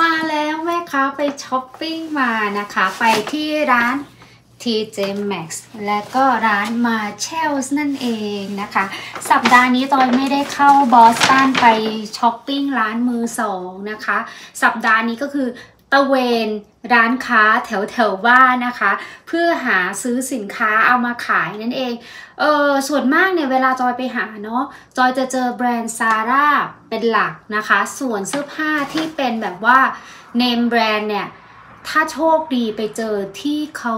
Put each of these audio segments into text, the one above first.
มาแล้วแม่ค้าไปช้อปปิ้งมานะคะ ไปที่ร้าน TJ Maxx และก็ร้าน Marshalls นั่นเองนะคะ สัปดาห์นี้จอยไม่ได้เข้าบอสตันไปช้อปปิ้งร้านมือสองนะคะ สัปดาห์นี้ก็คือ ตะเวนร้านค้าแถวแถวบ้านนะคะ เพื่อหาซื้อสินค้าเอามาขายนั่นเองเออส่วนมากเนี่ยเวลาจอยไปหาเนาะจอยจะเจอแบรนด์ Zaraเป็นหลักนะคะ ส่วนเสื้อผ้าที่เป็นแบบว่าเนมแบรนด์เนี่ยถ้าโชคดีไปเจอที่เขา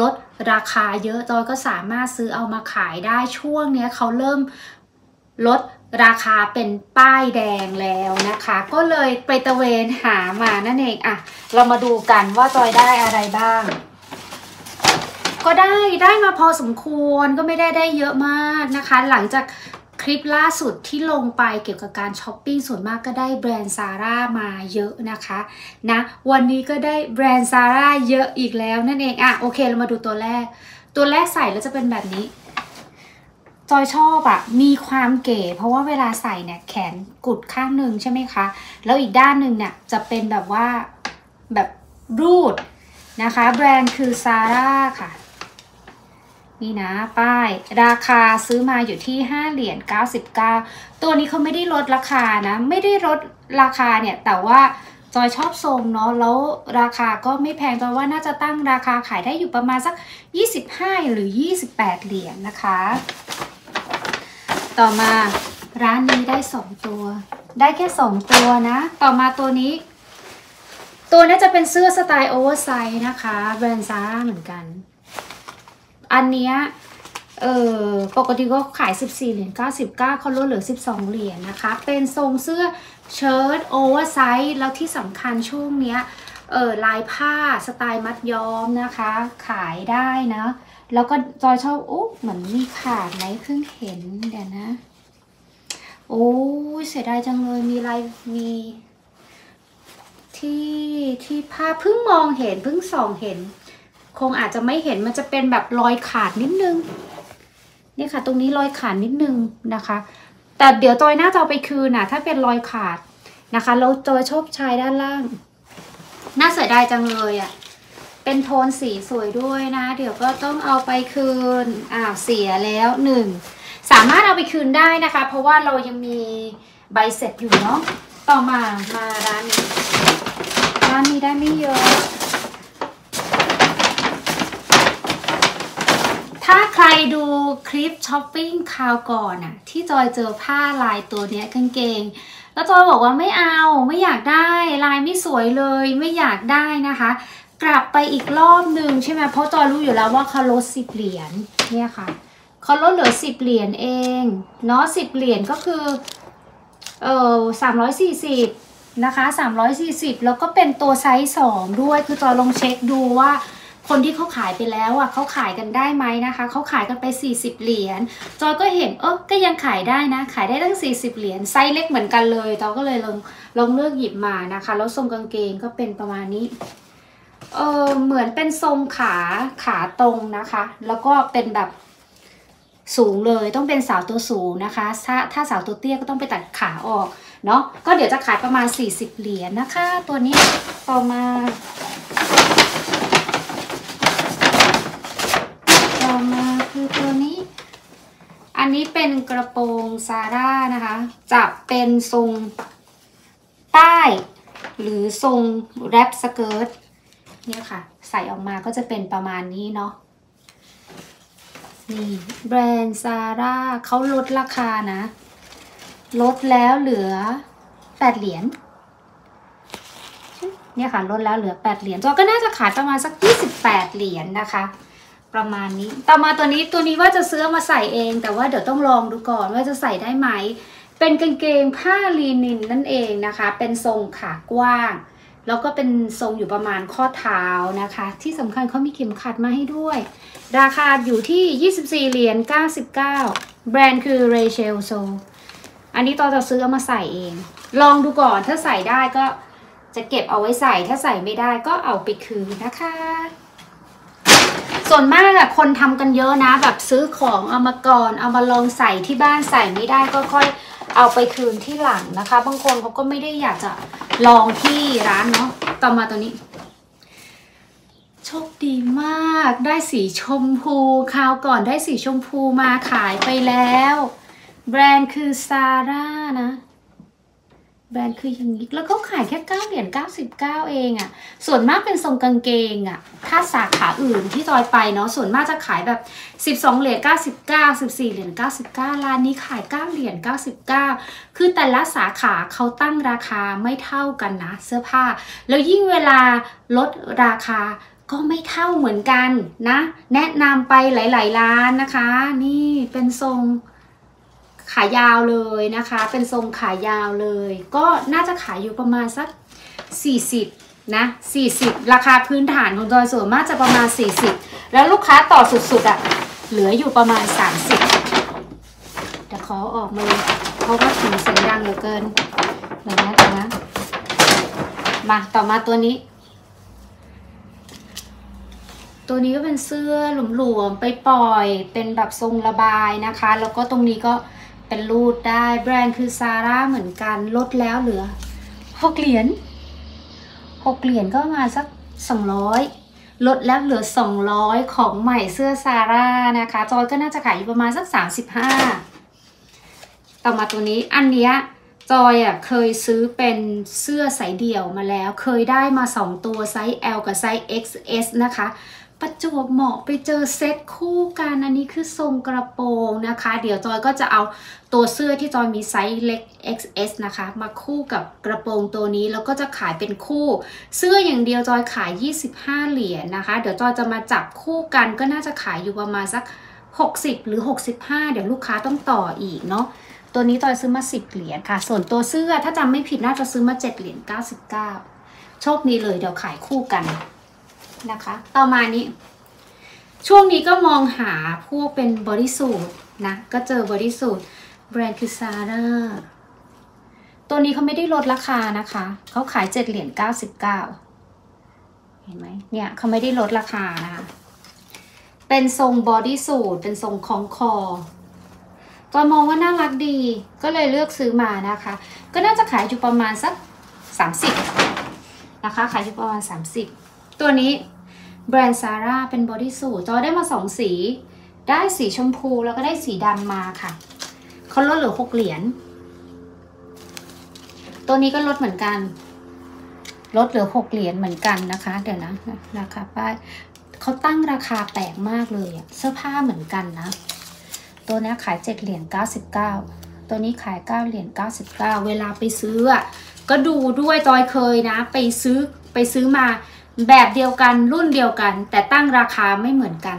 ลดราคาเยอะจอยก็สามารถซื้อเอามาขายได้ช่วงเนี้ยเขาเริ่มลด ราคาเป็นป้ายแดงแล้วนะคะ ก็เลยไปตะเวนหามานั่นเองอะเรามาดูกันว่าจอยได้อะไรบ้าง ก็ได้ได้มาพอสมควรก็ไม่ได้ได้เยอะมากนะคะ หลังจากคลิปล่าสุดที่ลงไปเกี่ยวกับการช้อปปิ้งส่วนมากก็ได้แบรนด์ซาร่ามาเยอะนะคะนะวันนี้ก็ได้แบรนด์ซาร่าเยอะอีกแล้วนั่นเองอะโอเคเรามาดูตัวแรก ตัวแรกใส่แล้วจะเป็นแบบนี้ จอยชอบอะมีความเก๋ เพราะว่าเวลาใส่เนี่ยแขนกุดข้างหนึ่งใช่ไหมคะ แล้วอีกด้านหนึ่งเนี่ยจะเป็นแบบว่าแบบรูดนะคะ แบรนด์คือซาร่าค่ะ นี่นะป้าย ราคาซื้อมาอยู่ที่ 5 เหรียญ99 ตัวนี้เขาไม่ได้ลดราคานะ ไม่ได้ลดราคาเนี่ย แต่ว่าจอยชอบทรงเนาะแล้วราคาก็ไม่แพงจอยว่าน่าจะตั้งราคาขายได้อยู่ประมาณสัก 25 หรือ 28 เหรียญนะคะ ต่อมาร้านนี้ได้2ตัว ได้แค่2ตัวนะ ต่อมาตัวนี้ ตัวนี้จะเป็นเสื้อสไตล์ oversize นะคะแบรนด์ Zara เหมือนกัน อันเนี้ยเออปกติก็ขาย 14 เหรียญ 99เขาลดเหลือ 12 เหรียญนะคะ เป็นทรงเสื้อเชิ้ต oversize แล้วที่สำคัญช่วงเนี้ยเออลายผ้าสไตล์มัดย้อมนะคะ ขายได้นะ แล้วก็จอยชอบโอ้เหมือนมีขาดไหมเพิ่งเห็นเดี๋ยวนะ โอ้เสียดายจังเลยมีลายมีที่ที่ผ้าเพิ่งมองเห็นเพิ่งส่องเห็น คงอาจจะไม่เห็นมันจะเป็นแบบรอยขาดนิดนึงนี่ค่ะ ตรงนี้รอยขาดนิดนึงนะคะ แต่เดี๋ยวจอยน่าจะเอาไปคืนนะถ้าเป็นรอยขาดนะคะแล้วจอยชอบชายด้านล่าง น่าเสียดายจังเลยอะ่ะ เป็นโทนสีสวยด้วยนะ เดี๋ยวก็ต้องเอาไปคืนอ้าวเสียแล้วหนึ่งสามารถเอาไปคืนได้นะคะ เพราะว่าเรายังมีใบเสร็จอยู่เนาะต่อมามาร้านนี้ร้านนี้ได้ไม่เยอะถ้าใครดูคลิปช้อปปิ้งคราวก่อนอะที่จอยเจอผ้าลายตัวเนี้ยกางเกง แล้วจอยบอกว่าไม่เอาไม่อยากได้ลายไม่สวยเลยไม่อยากได้นะคะ กลับไปอีกรอบหนึ่งใช่ไหมเพราะจอยรู้อยู่แล้วว่าเขาลดสิบเหรียญเนี่ยค่ะเขาลดเหลือสิบเหรียญเองเนาะสิบเหรียญก็คือเออสามร้อยสี่สิบนะคะสามร้อยสี่สิบแล้วก็เป็นตัวไซส์สองด้วยคือจอยลองเช็คดูว่าคนที่เขาขายไปแล้วอะเขาขายกันได้ไหมนะคะเขาขายกันไป 40 เหรียญจอยก็เห็นเออก็ยังขายได้นะ ขายได้ตั้ง 40 เหรียญไซส์เล็กเหมือนกันเลยจอยก็เลยลองลองเลือกหยิบมานะคะ แล้วทรงกางเกงก็เป็นประมาณนี้ เออเหมือนเป็นทรงขาขาตรงนะคะ แล้วก็เป็นแบบสูงเลยต้องเป็นสาวตัวสูงนะคะ ถ้าถ้าสาวตัวเตี้ยก็ต้องไปตัดขาออกเนาะก็เดี๋ยวจะขายประมาณ 40 เหรียญนะคะ ตัวนี้ต่อมาต่อมาคือตัวนี้ อันนี้เป็นกระโปรงซาร่านะคะ จะเป็นทรงป้าย หรือทรงแรปสเกิร์ต เนี่ยค่ะ ใส่ออกมาก็จะเป็นประมาณนี้เนาะนี่แบรนด์ซาร่าเขาลดราคานะ ลดแล้วเหลือ8เหรียญเนี่ยค่ะลดแล้วเหลือ8เหรียญจอก็น่าจะขายประมาณสัก28เหรียญนะคะ ประมาณนี้ต่อมาตัวนี้ตัวนี้ว่าจะซื้อมาใส่เอง แต่ว่าเดี๋ยวต้องลองดูก่อนว่าจะใส่ได้ไหมเป็นกางเกงผ้าลีนินนั่นเองนะคะ เป็นทรงขากว้าง แล้วก็เป็นทรงอยู่ประมาณข้อเท้านะคะ ที่สำคัญเขามีเข็มขัดมาให้ด้วย ราคาอยู่ที่ 24 เหรียญ 99 แบรนด์คือ Rachel So อันนี้ตอนจะซื้อเอามาใส่เอง ลองดูก่อนถ้าใส่ได้ก็จะเก็บเอาไว้ใส่ถ้าใส่ไม่ได้ก็เอาไปคืนนะคะ ส่วนมากอะคนทำกันเยอะนะ แบบซื้อของเอามาก่อน เอามาลองใส่ที่บ้านใส่ไม่ได้ก็ค่อย เอาไปคืนที่หลังนะคะ บางคนเขาก็ไม่ได้อยากจะลองที่ร้านเนาะต่อมาตัวนี้ โชคดีมากได้สีชมพูคราวก่อนได้สีชมพูมาขายไปแล้ว แบรนด์คือซาร่านะ แบรนด์คืออย่างนี้แล้วก็ขายแค่9เหรียญ99เองอะ่ะ ส่วนมากเป็นทรงกางเกงอะ่ะ ถ้าสาขาอื่นที่จอยไปเนาะส่วนมากจะขายแบบ12เหรียญ99 14เหรียญ99ร้านนี้ขาย9เหรียญ99คือแต่ละสาขาเขาตั้งราคาไม่เท่ากันนะเสื้อผ้า แล้วยิ่งเวลาลดราคาก็ไม่เท่าเหมือนกันนะ แนะนำไปหลาย ๆ ร้านนะคะ นี่เป็นทรง ขายาวเลยนะคะ เป็นทรงขายาวเลย ก็น่าจะขายอยู่ประมาณสัก 40นะ40 ราคาพื้นฐานของจอยส่วนมากจะประมาณ 40 แล้วลูกค้าต่อสุดๆอะ่ะเหลืออยู่ประมาณ 30เดี๋ยวขอออกมาเลยเพราะว่าถึงเสียงดังเหลือเกินเดี๋ยวนะเดี๋ยวนะมาต่อมาตัวนี้ ตัวนี้ก็เป็นเสื้อหลวมๆไปปล่อยเป็นแบบทรงระบายนะคะ แล้วก็ตรงนี้ก็ เป็นรูดได้แบรนด์คือซาร่าเหมือนกันลดแล้วเหลือหกเหรียญหกเหรียญก็มาสักสองร้อยลดแล้วเหลือสองร้อยของใหม่เสื้อ Zara นะคะ จอยก็น่าจะขายอยู่ประมาณสักสามสิบห้าต่อมาตัวนี้อันเนี้ยจอยอะเคยซื้อเป็นเสื้อสายเดี่ยวมาแล้ว เคยได้มา 2 ตัวไซส์ L กับไซส์ XS นะคะ ประจวบเหมาะไปเจอเซ็ตคู่กัน อันนี้คือทรงกระโปรงนะคะ เดี๋ยวจอยก็จะเอาตัวเสื้อที่จอยมีไซส์เล็ก XS นะคะ มาคู่กับกระโปรงตัวนี้แล้วก็จะขายเป็นคู่ เสื้ออย่างเดียวจอยขาย 25 เหรียญนะคะ เดี๋ยวจอยจะมาจับคู่กันก็น่าจะขายอยู่ประมาณสัก 60 หรือ 65 เดี๋ยวลูกค้าต้องต่ออีกเนาะตัวนี้จอยซื้อมา 10 เหรียญค่ะ ส่วนตัวเสื้อถ้าจำไม่ผิดน่าจะซื้อมา7เหรียญ99โชคดีเลยเดี๋ยวขายคู่กัน นะคะ ต่อมานี้ ช่วงนี้ก็มองหาพวกเป็น bodysuitนะ ก็เจอ bodysuit แบรนด์คือ Zara ตัวนี้เขาไม่ได้ลดราคานะคะ เขาขาย7เหรียญ99เห็นไหมเนี่ยเขาไม่ได้ลดราคานะคะ เป็นทรง bodysuit เป็นทรงของ cotton มองว่าน่ารักดี ก็เลยเลือกซื้อมานะคะ ก็น่าจะขายอยู่ประมาณสัก 30 นะคะ ขายอยู่ประมาณ 30 ตัวนี้แบรนด์ซาร่าเป็นบอดี้สูทจอได้มา2สี ได้สีชมพูแล้วก็ได้สีดำมาค่ะเขาลดเหลือ6เหรียญ ตัวนี้ก็ลดเหมือนกัน ลดเหลือ6เหรียญเหมือนกันนะคะ เดี๋ยวนะราคาป้ายเขาตั้งราคาแปลกมากเลยอะเสื้อผ้าเหมือนกันนะ ตัวนี้ขาย7เหรียญ99ตัวนี้ขาย9เหรียญ99เก้าเวลาไปซื้ออะก็ดูด้วยจอยเคยนะ ไปซื้อไปซื้อมา แบบเดียวกันรุ่นเดียวกัน แต่ตั้งราคาไม่เหมือนกัน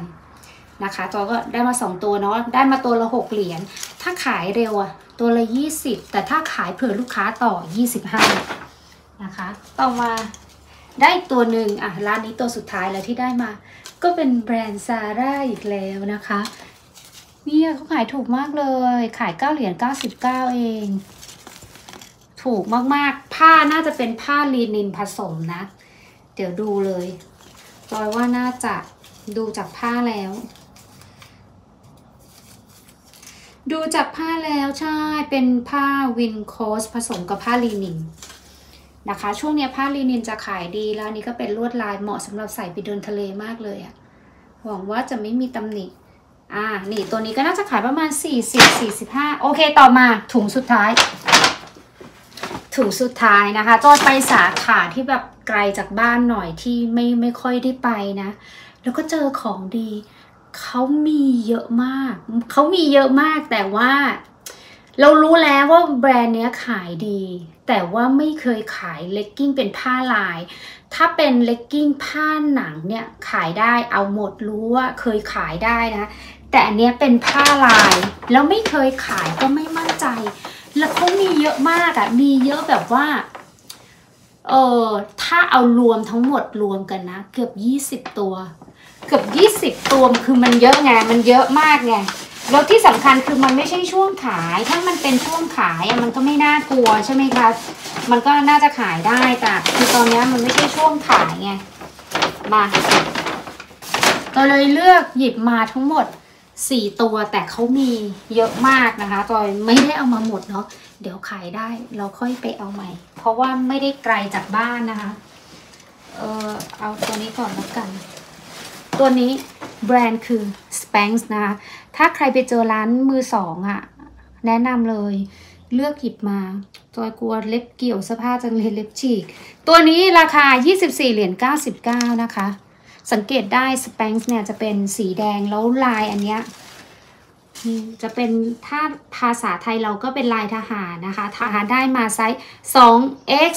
นะคะจอยก็ได้มา 2 ตัวเนาะได้มาตัวละ 6 เหรียญถ้าขายเร็วอะตัวละ 20 แต่ถ้าขายเผื่อลูกค้าต่อ 25 นะคะ ต่อมาได้ตัวหนึ่งอะร้านนี้ตัวสุดท้ายแล้วที่ได้มา ก็เป็นแบรนด์ซาร่าอีกแล้วนะคะเนี่ยเขาขายถูกมากเลย ขาย 9 เหรียญ99 เอง ถูกมากๆ ผ้าน่าจะเป็นผ้าลีนินผสมนะ เดี๋ยวดูเลยจอยว่าน่าจะดูจากผ้าแล้ว ดูจากผ้าแล้วใช่เป็นผ้าวินโคสผสมกับผ้าลีนินนะคะ ช่วงเนี้ยผ้าลีนินจะขายดีแล้วนนี้ก็เป็นลวดลายเหมาะสำหรับใส่ไปเดินทะเลมากเลยอะหวังว่าจะไม่มีตำหนิอ่านี่ตัวนี้ก็น่าจะขายประมาณ 40 45 โอเคต่อมาถุงสุดท้าย ถุงสุดท้ายนะคะจอยไปสาขาที่แบบไกลจากบ้านหน่อยที่ไม่ไม่ค่อยได้ไปนะ แล้วก็เจอของดีเขามีเยอะมาก เขามีเยอะมากแต่ว่า เรารู้แล้วว่าแบรนด์เนี้ยขายดี แต่ว่าไม่เคยขายเลกกิ้งเป็นผ้าลาย ถ้าเป็นเลกกิ้งผ้าหนังเนี่ยขายได้เอาหมดรู้ว่าเคยขายได้นะ แต่อันเนี้ยเป็นผ้าลาย แล้วไม่เคยขายก็ไม่มั่นใจ แล้วเขามีเยอะมากอะ่ะมีเยอะแบบว่า เออถ้าเอารวมทั้งหมดรวมกันนะ เกือบยี่สิบตัว เกือบยี่สิบตัวคือมันเยอะไง มันเยอะมากไง แล้วที่สำคัญคือมันไม่ใช่ช่วงขาย ถ้ามันเป็นช่วงขายมันก็ไม่น่ากลัวใช่ไหมคะ มันก็น่าจะขายได้ แต่คือตอนนี้มันไม่ใช่ช่วงขายไง มา ก็เลยเลือกหยิบมาทั้งหมด สี่ตัวแต่เขามีเยอะมากนะคะจอยไม่ได้เอามาหมดเนาะเดี๋ยวขายได้เราค่อยไปเอาใหม่ เพราะว่าไม่ได้ไกลจากบ้านนะคะ เออเอาตัวนี้ก่อนแล้วกัน ตัวนี้แบรนด์คือ Spanx นะคะถ้าใครไปเจอร้านมือสองอะแนะนำเลยเลือกหยิบมา จอยกลัวเล็บเกี่ยวเสื้อผ้าจังเลยเล็บฉีก ตัวนี้ราคา 24 เหรียญ 99 นะคะ สังเกตได้ Spanx เนี่ยจะเป็นสีแดงแล้วลายอันเนี้ยจะเป็นถ้าภาษาไทยเราก็เป็นลายทหารนะคะ ทหารได้มาไซส์ 2x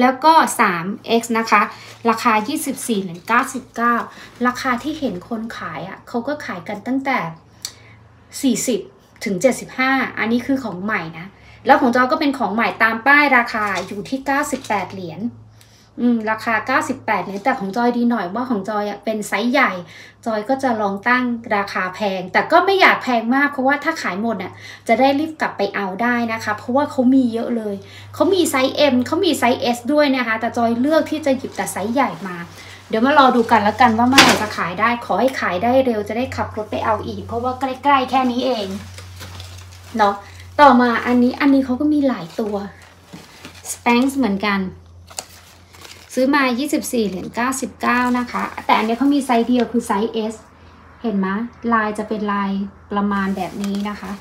แล้วก็ 3x นะคะ ราคา 24เหรียญ99 ราคาที่เห็นคนขายอะ่ะเขาก็ขายกันตั้งแต่ 40 ถึง 75 อันนี้คือของใหม่นะ แล้วของจอยก็เป็นของใหม่ตามป้ายราคาอยู่ที่ 98 เหรียญ อืมราคา 98เหรียญแต่ของจอยดีหน่อยว่าของจอยอะเป็นไซส์ใหญ่ จอยก็จะลองตั้งราคาแพง แต่ก็ไม่อยากแพงมากเพราะว่าถ้าขายหมดอะจะได้รีบกลับไปเอาได้นะคะ เพราะว่าเขามีเยอะเลยเขามีไซส์ M เขามีไซส์ S ด้วยนะคะ แต่จอยเลือกที่จะหยิบแต่ไซส์ใหญ่มา เดี๋ยวมารอดูกันแล้วกันว่าเมื่อไหร่จะขายได้ขอให้ขายได้เร็วจะได้ขับรถไปเอาอีก เพราะว่าใกล้ๆแค่นี้เองเนาะต่อมาอันนี้อันนี้เขาก็มีหลายตัว Spanx เหมือนกัน ซื้อมา 24 เหรียญ 99 นะคะ แต่อันนี้เขามีไซส์เดียวคือไซส์ S เห็นไหมลายจะเป็นลายประมาณแบบนี้นะคะ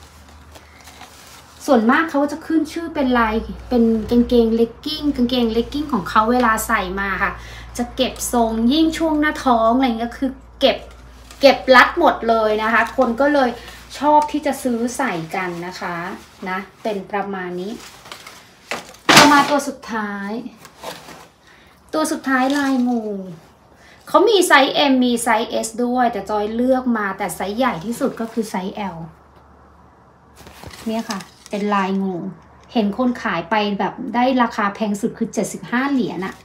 ส่วนมากเขาจะขึ้นชื่อเป็นลายเป็นกางเกงเลกกิ้งกางเกงเลกกิ้งของเขาเวลาใส่มาค่ะ จะเก็บทรงยิ่งช่วงหน้าท้องอะไรเงี้ยคือเก็บเก็บรัดหมดเลยนะคะ คนก็เลยชอบที่จะซื้อใส่กันนะคะนะเป็นประมาณนี้ ต่อมาตัวสุดท้าย ตัวสุดท้ายลายงูเขามีไซส์ M มีไซส์ S ด้วย แต่จอยเลือกมาแต่ไซส์ใหญ่ที่สุดก็คือไซส์ L เนี่ยค่ะ เป็นลายงู เห็นคนขายไปแบบได้ราคาแพงสุดคือ 75 เหรียญอะ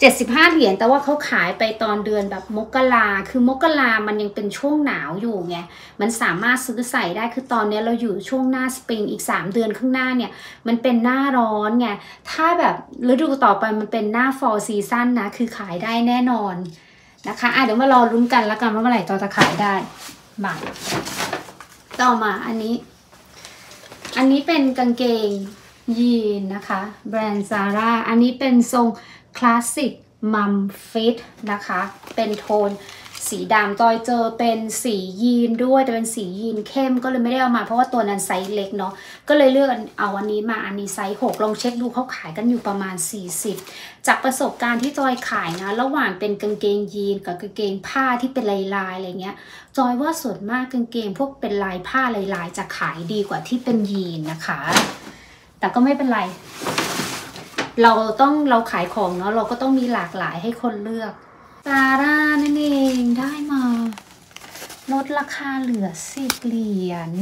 75 เหรียญแต่ว่าเขาขายไปตอนเดือนแบบมกราคือมกรามันยังเป็นช่วงหนาวอยู่ไงมันสามารถซื้อใส่ได้คือตอนนี้เราอยู่ช่วงหน้าสปริงอีก 3 เดือนข้างหน้าเนี่ย มันเป็นหน้าร้อนไงถ้าแบบฤดูต่อไปมันเป็นหน้าฟอร์ซีซั่นนะ คือขายได้แน่นอนนะคะอะเดี๋ยวมารอลุ้นกันแล้วกันว่าเมื่อไหร่ต่อจะขายได้มาต่อมาอันนี้ อันนี้เป็นกางเกง ยีนนะคะ แบรนด์ Zara อันนี้เป็นทรงคลาสสิก mom fit นะคะ เป็นโทนสีดำจอยเจอเป็นสียีนด้วย แต่เป็นสียีนเข้มก็เลยไม่ได้เอามา เพราะว่าตัวนั้นไซส์เล็กเนาะก็เลยเลือกเอาอันนี้มาอันนี้ไซส์6ลองเช็คดูเขาขายกันอยู่ประมาณ 40 จากประสบการณ์ที่จอยขายนะ ระหว่างเป็นกางเกงยีนกับกางเกงผ้าที่เป็นลายๆอะไรเงี้ย จอยว่าส่วนมากกางเกงพวกเป็นลายผ้าลายๆจะขายดีกว่าที่เป็นยีนนะคะ แต่ก็ไม่เป็นไร เราต้องเราขายของเนาะเราก็ต้องมีหลากหลายให้คนเลือกซาร่านั่นเองได้มาลดราคาเหลือสิบเหรียญ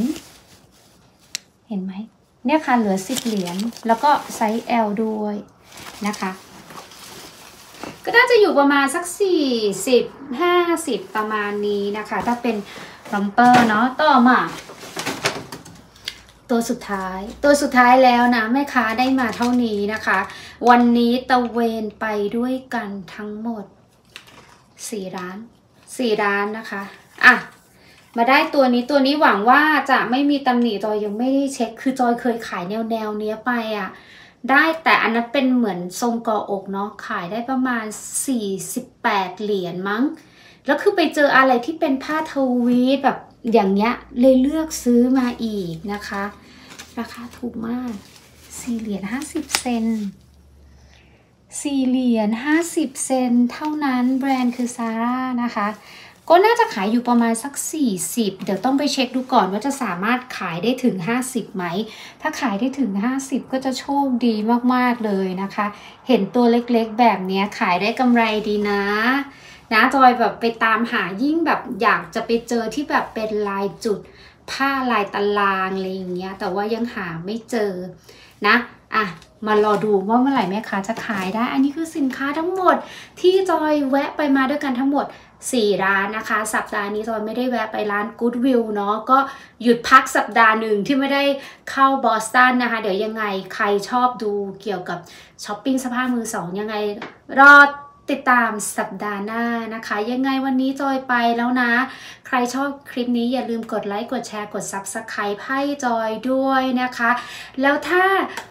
เห็นไหมเนี่ยค่ะเหลือสิบเหรียญแล้วก็ไซส์ L ด้วยนะคะ ก็น่าจะอยู่ประมาณสักสี่สิบห้าสิบประมาณนี้นะคะ ถ้าเป็นรัมเปอร์เนาะต่อมา ตัวสุดท้าย ตัวสุดท้ายแล้วนะแม่ค้าได้มาเท่านี้นะคะ วันนี้ตะเวนไปด้วยกันทั้งหมดสี่ร้านสี่ร้านนะคะอะมาได้ตัวนี้ตัวนี้หวังว่าจะไม่มีตำหนิจอยยังไม่ได้เช็ค คือจอยเคยขายแนวแนวเนี้ยไปอะได้แต่อันนั้นเป็นเหมือนทรงกออกเนาะขายได้ประมาณ 48 เหรียญมั้ง แล้วคือไปเจออะไรที่เป็นผ้าทวีตแบบอย่างเงี้ยเลยเลือกซื้อมาอีกนะคะ ราคาถูกมาก4เหรียญ50เซนสี่เหรียญห้าสิบเซนเท่านั้นแบรนด์คือซาร่านะคะ ก็น่าจะขายอยู่ประมาณสัก 40 เดี๋ยวต้องไปเช็คดูก่อนว่าจะสามารถขายได้ถึง 50ไหม ถ้าขายได้ถึง 50 ก็จะโชคดีมากๆเลยนะคะ เห็นตัวเล็กๆแบบนี้ขายได้กำไรดีนะนะจอยแบบไปตามหายิ่งแบบอยากจะไปเจอที่แบบเป็นลายจุด ผ้าลายตารางอะไรอย่างเงี้ย แต่ว่ายังหาไม่เจอนะอะมารอดูว่าเมื่อไหร่แม่ค้าจะขายได้ อันนี้คือสินค้าทั้งหมดที่จอยแวะไปมาด้วยกันทั้งหมด 4 ร้านนะคะ สัปดาห์นี้จอยไม่ได้แวะไปร้าน Goodwill เนาะก็หยุดพักสัปดาห์หนึ่งที่ไม่ได้เข้าบอสตันนะคะ เดี๋ยวยังไงใครชอบดูเกี่ยวกับช้อปปิ้งสภาพมือสองยังไงรอ ติดตามสัปดาห์หน้านะคะ ยังไงวันนี้จอยไปแล้วนะ ใครชอบคลิปนี้อย่าลืมกดไลค์กดแชร์กด Subscribe ให้จอยด้วยนะคะ แล้วถ้า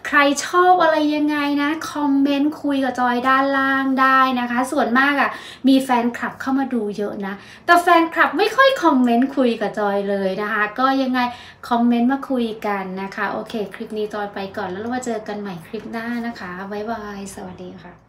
ใครชอบอะไรยังไงนะ คอมเมนต์คุยกับจอยด้านล่างได้นะคะ ส่วนมากอะ่ะมีแฟนคลับเข้ามาดูเยอะนะ แต่แฟนคลับไม่ค่อยคอมเมนต์คุยกับจอยเลยนะคะ ก็ยังไงคอมเมนต์มาคุยกันนะคะ โอเค คลิปนี้จอยไปก่อนแล้วเรามาเจอกันใหม่คลิปหน้านะคะบ๊ายบายสวัสดีค่ะ